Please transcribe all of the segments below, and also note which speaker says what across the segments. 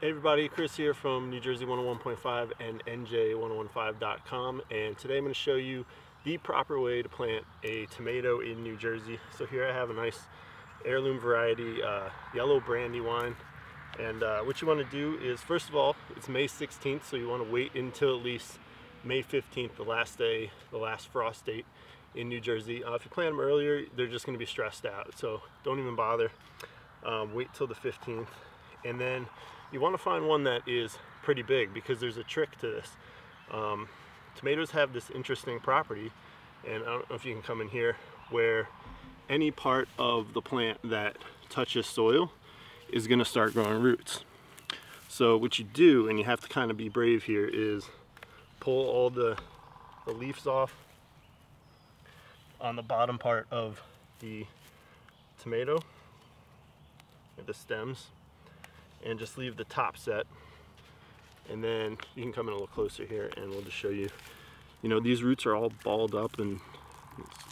Speaker 1: Hey everybody, Chris here from New Jersey 101.5 and NJ1015.com and today I'm going to show you the proper way to plant a tomato in New Jersey. So here I have a nice heirloom variety uh, yellow brandywine and uh, what you want to do is first of all it's May 16th so you want to wait until at least May 15th the last day, the last frost date in New Jersey. Uh, if you plant them earlier they're just going to be stressed out so don't even bother. Um, wait till the 15th and then you want to find one that is pretty big because there's a trick to this. Um, tomatoes have this interesting property, and I don't know if you can come in here, where any part of the plant that touches soil is going to start growing roots. So what you do, and you have to kind of be brave here, is pull all the, the leaves off on the bottom part of the tomato, the stems, and just leave the top set. And then you can come in a little closer here and we'll just show you. You know these roots are all balled up and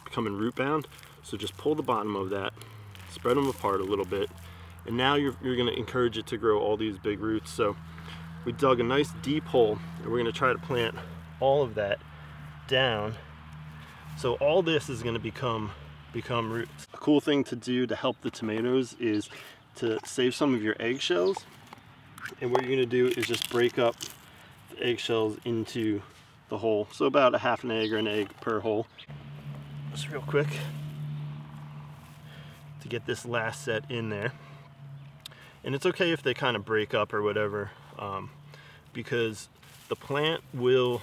Speaker 1: becoming root bound. So just pull the bottom of that spread them apart a little bit. And now you're, you're going to encourage it to grow all these big roots. So we dug a nice deep hole and we're going to try to plant all of that down. So all this is going to become become roots. A cool thing to do to help the tomatoes is to save some of your eggshells. And what you're gonna do is just break up the eggshells into the hole. So about a half an egg or an egg per hole. Just real quick to get this last set in there. And it's okay if they kind of break up or whatever um, because the plant will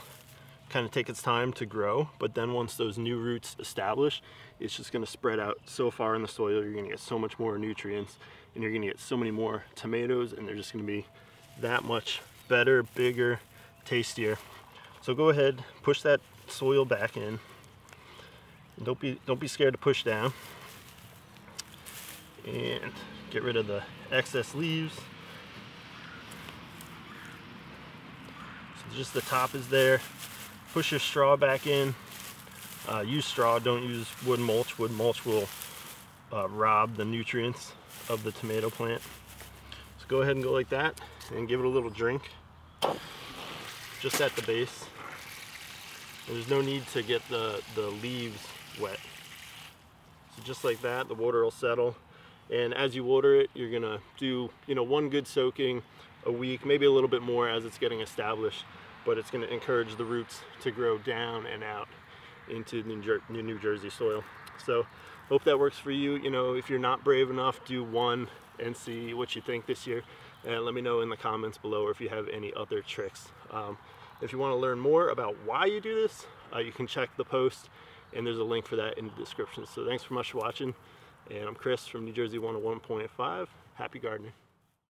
Speaker 1: kind of take its time to grow but then once those new roots establish it's just going to spread out so far in the soil you're going to get so much more nutrients and you're gonna get so many more tomatoes and they're just gonna be that much better, bigger, tastier. So go ahead, push that soil back in. Don't be, don't be scared to push down. And get rid of the excess leaves. So just the top is there. Push your straw back in. Uh, use straw, don't use wood mulch. Wood mulch will uh, rob the nutrients of the tomato plant. So go ahead and go like that and give it a little drink just at the base. There's no need to get the, the leaves wet. So just like that, the water will settle. And as you water it, you're gonna do you know one good soaking a week, maybe a little bit more as it's getting established, but it's gonna encourage the roots to grow down and out into New, Jer New Jersey soil. So hope that works for you. You know, if you're not brave enough, do one and see what you think this year. And let me know in the comments below or if you have any other tricks. Um, if you want to learn more about why you do this, uh, you can check the post and there's a link for that in the description. So thanks so much for watching. And I'm Chris from New Jersey 101.5. Happy gardening.